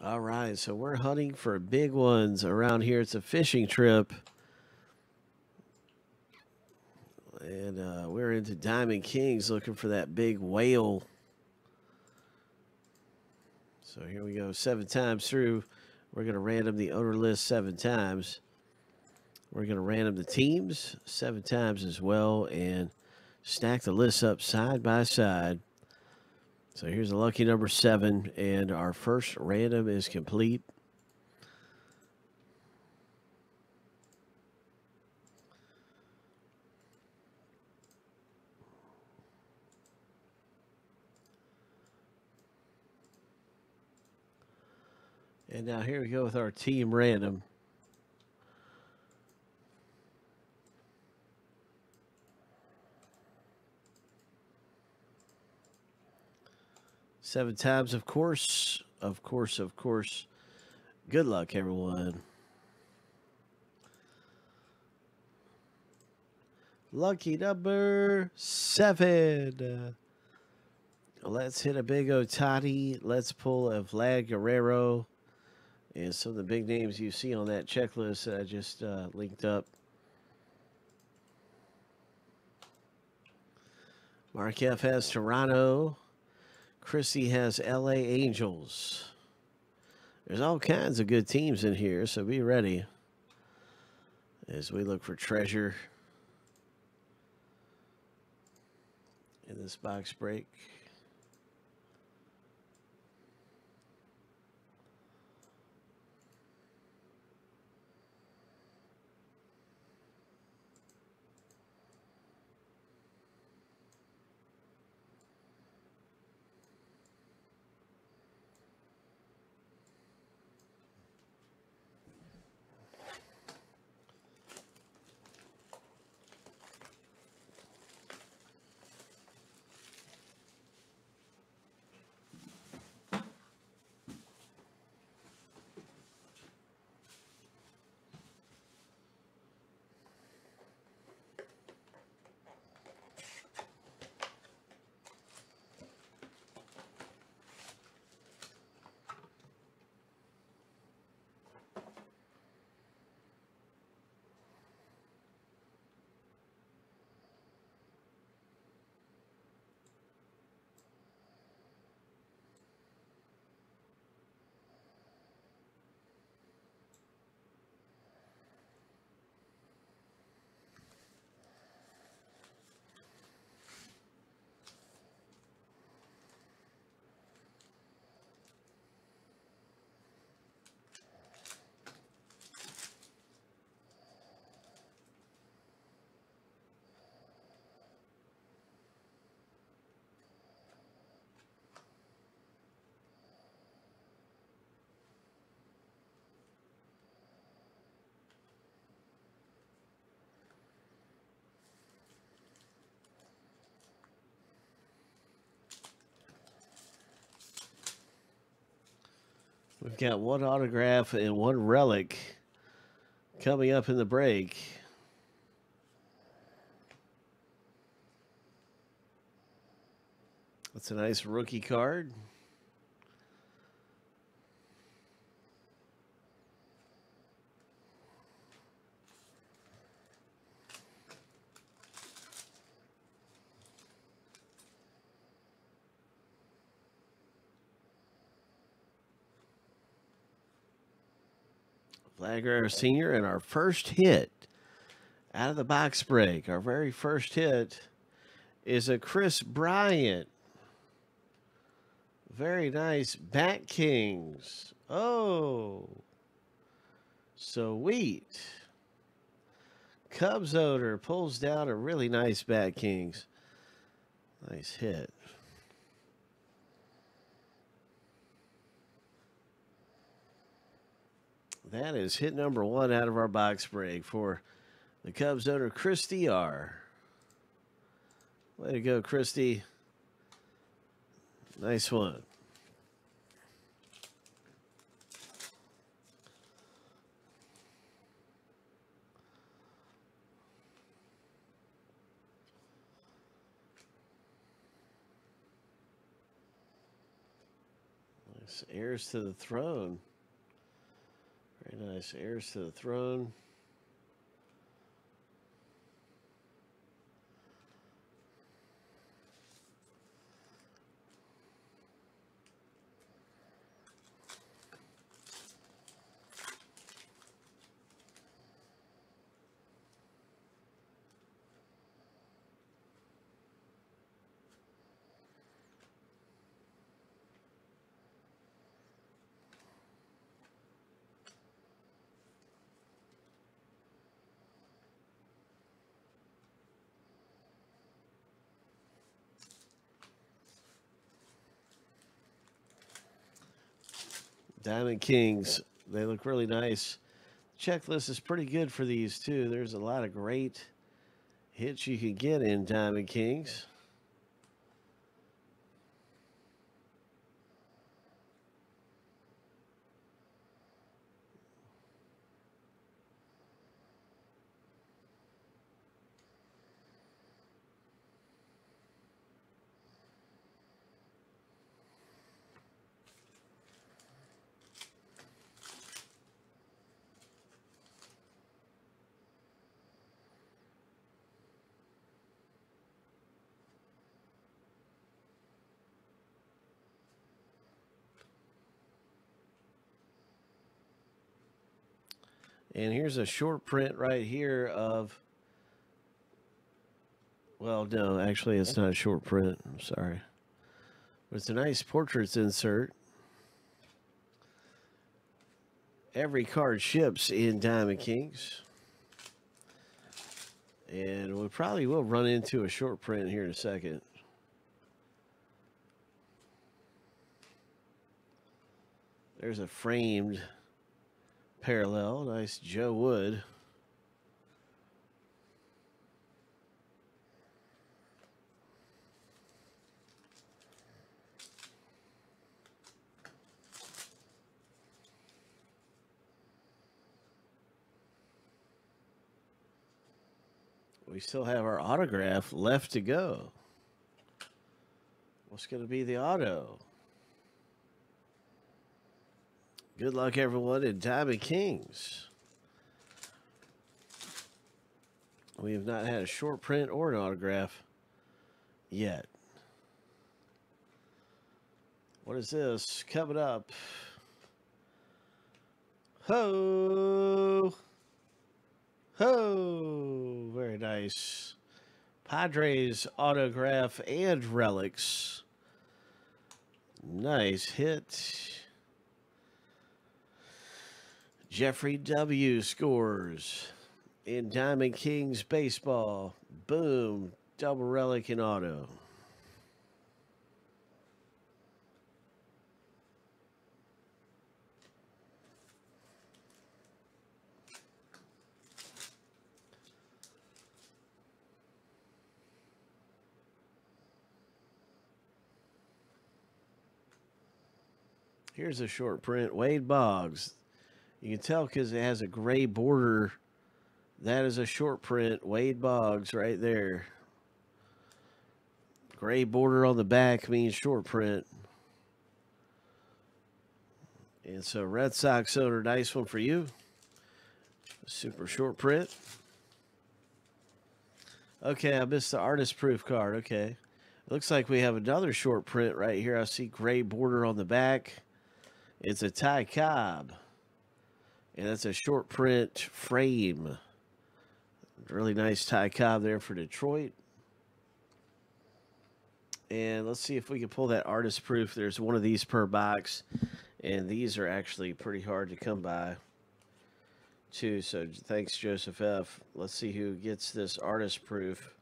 All right, so we're hunting for big ones around here. It's a fishing trip. And uh, we're into Diamond Kings looking for that big whale. So here we go, seven times through. We're going to random the owner list seven times. We're going to random the teams seven times as well and stack the lists up side by side. So here's the lucky number seven, and our first random is complete. And now here we go with our team random. Seven tabs, of course. Of course, of course. Good luck, everyone. Lucky number seven. Let's hit a big Ohtani. Let's pull a Vlad Guerrero. And some of the big names you see on that checklist that I just uh, linked up. Mark F has Toronto. Chrissy has LA Angels. There's all kinds of good teams in here, so be ready as we look for treasure in this box break. We've got one autograph and one relic coming up in the break. That's a nice rookie card. Vlad Sr. and our first hit out of the box break. Our very first hit is a Kris Bryant. Very nice. Bat Kings. Oh. Sweet. Cubs odor pulls down a really nice Bat Kings. Nice hit. That is hit number one out of our box break for the Cubs owner, Christy R. Way to go, Christy. Nice one. Nice. Heirs to the throne. Nice. Heirs to the throne. Diamond Kings. They look really nice. Checklist is pretty good for these too. There's a lot of great hits you can get in Diamond Kings. And here's a short print right here of. Well, no, actually, it's not a short print. I'm sorry. But it's a nice portraits insert. Every card ships in Diamond Kings. And we probably will run into a short print here in a second. There's a framed parallel. Nice Joe Wood. We still have our autograph left to go. What's going to be the auto? Good luck, everyone, in Diamond Kings. We have not had a short print or an autograph yet. What is this? Coming up. Ho! Ho! Very nice. Padres autograph and relics. Nice hit. Jeffrey W. scores in Diamond Kings baseball. Boom. Double relic in auto. Here's a short print. Wade Boggs, you can tell because it has a gray border. That is a short print. Wade Boggs right there. Gray border on the back means short print. And so Red Sox owner, nice one for you. Super short print. Okay, I missed the artist proof card. Okay. Looks like we have another short print right here. I see gray border on the back. It's a Ty Cobb. And that's a short print frame. Really nice Ty Cobb there for Detroit. And let's see if we can pull that artist proof. There's one of these per box. And these are actually pretty hard to come by, too. So thanks, Joseph F. Let's see who gets this artist proof.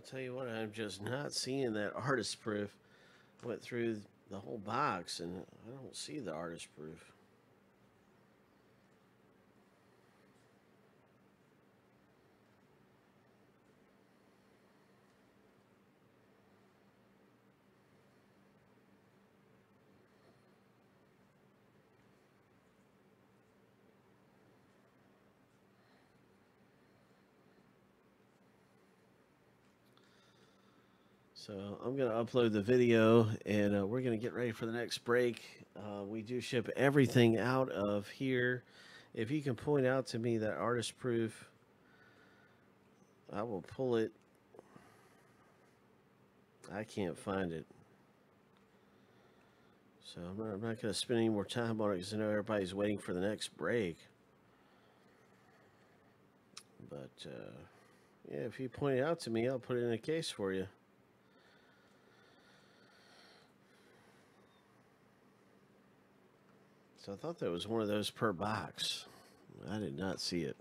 I'll tell you what, I'm just not seeing that artist proof. Went through the whole box and I don't see the artist proof. So I'm going to upload the video and uh, we're going to get ready for the next break. Uh, we do ship everything out of here. If you can point out to me that artist proof, I will pull it. I can't find it. So I'm not, not going to spend any more time on it because I know everybody's waiting for the next break. But uh, yeah, if you point it out to me, I'll put it in a case for you. So I thought that was one of those per box. I did not see it.